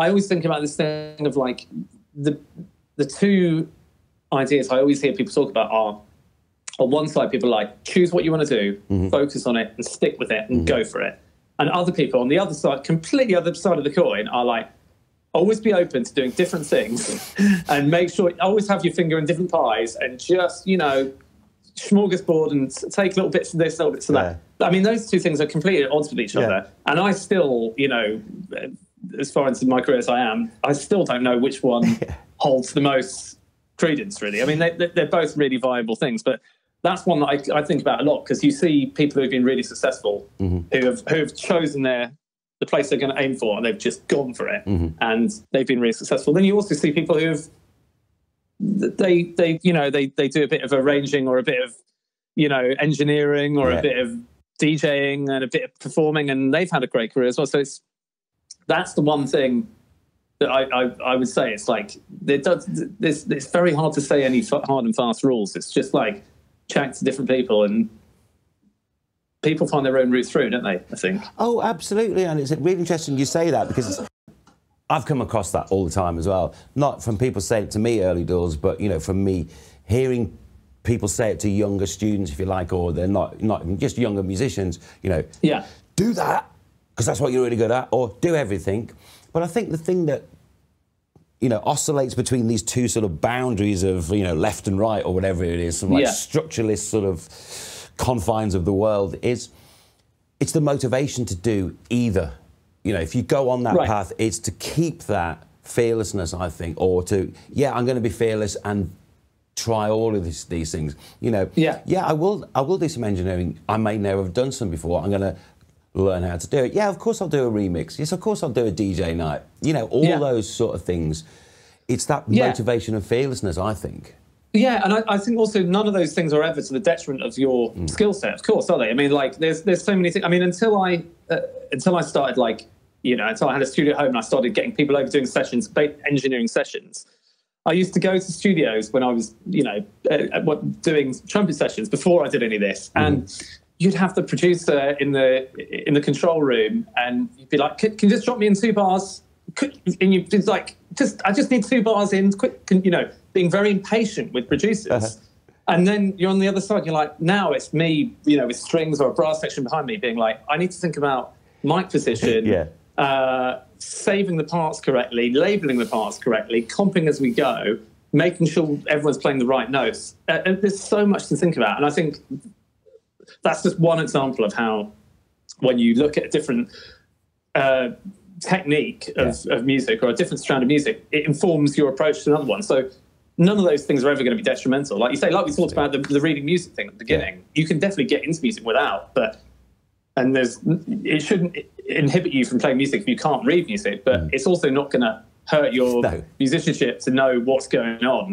I always think about this thing of like the the two ideas I always hear people talk about are on one side, people are like choose what you want to do, Mm-hmm. focus on it, and stick with it, and go for it. And other people on the other side, completely other side of the coin, are like always be open to doing different things, and make sure always have your finger in different pies, and just you know smorgasbord and take little bits of this, little bits of that. I mean, those two things are completely at odds with each Yeah. other. And I still, you know, as far into my career as I am, I still don't know which one holds the most credence, really. I mean, they, they're both really viable things, but that's one that I, I think about a lot because you see people who've been really successful mm-hmm. who have who have chosen their the place they're going to aim for and they've just gone for it mm-hmm. and they've been really successful. Then you also see people who've they they you know they they do a bit of arranging or a bit of you know engineering or Yeah. a bit of DJing and a bit of performing and they've had a great career as well. So it's that's the one thing that I I, I would say it's like there does this it's very hard to say any hard and fast rules. It's just like chat to different people and people find their own route through, don't they? I think. Oh, absolutely. And it's really interesting you say that because I've come across that all the time as well. Not from people saying it to me early doors, but you know, from me hearing people say it to younger students, if you like, or they're not not just younger musicians. You know, Yeah. do that because that's what you're really good at, or do everything. But I think the thing that you know oscillates between these two sort of boundaries of you know left and right or whatever it is, some like Yeah. structuralist sort of confines of the world is it's the motivation to do either. You know, if you go on that Right. path, it's to keep that fearlessness, I think, or to yeah, I'm going to be fearless and try all of these, these things. You know, Yeah. yeah, I will. I will do some engineering. I may never have done some before. I'm going to learn how to do it. Yeah, of course I'll do a remix. Yes, of course I'll do a DJ night. You know, all Yeah. those sort of things. It's that Yeah. motivation and fearlessness, I think. Yeah, and I, I think also none of those things are ever to the detriment of your skill set. Of course, are they? I mean, like there's there's so many things. I mean, until I uh, until I started like you know until I had a studio at home and I started getting people over doing sessions, engineering sessions. I used to go to studios when I was you know uh, doing trumpet sessions before I did any of this, and you'd have the producer in the in the control room, and you'd be like, "Can, can you just drop me in two bars?" Could- And you would be like, just I just need two bars in, quick, can, you know, being very impatient with producers. And then you're on the other side. You're like, now it's me, you know, with strings or a brass section behind me, being like, I need to think about mic position, Yeah. uh, saving the parts correctly, labeling the parts correctly, comping as we go, making sure everyone's playing the right notes. Uh, and there's so much to think about. And I think that's just one example of how, when you look at a different uh, technique of, of music or a different strand of music, it informs your approach to another one. So none of those things are ever going to be detrimental. Like you say, like we talked about the, the reading music thing at the beginning, you can definitely get into music without, but and there's it shouldn't inhibit you from playing music if you can't read music, but it's also not going to hurt your No. musicianship to know what's going on